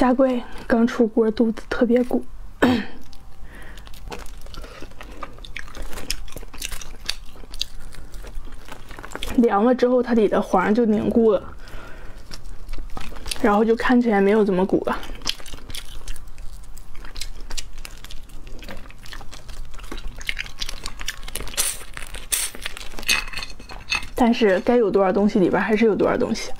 下跪，刚出锅，肚子特别鼓。凉了之后，它里的黄就凝固了，然后就看起来没有怎么鼓了。但是该有多少东西里边还是有多少东西。